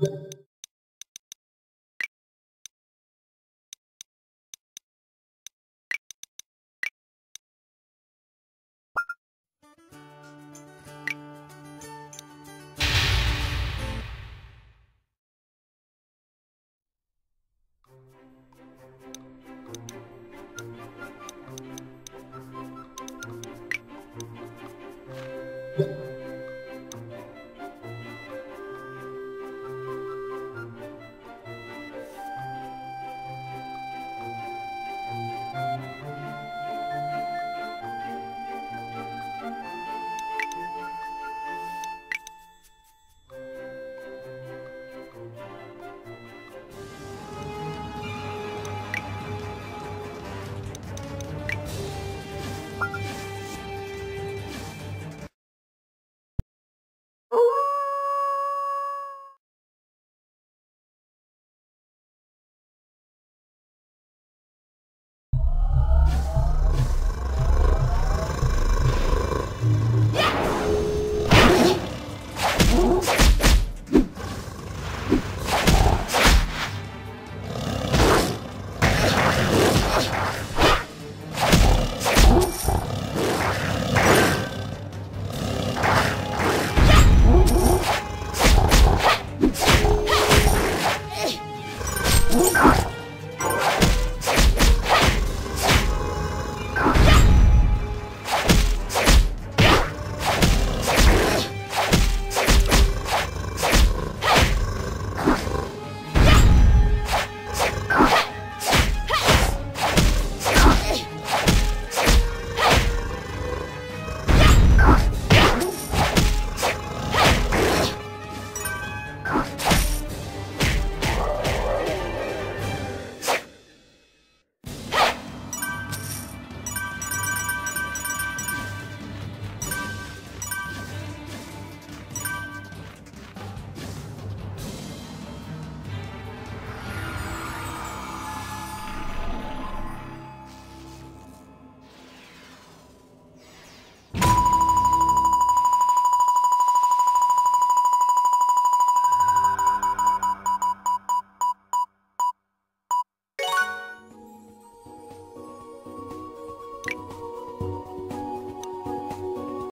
you Gosh.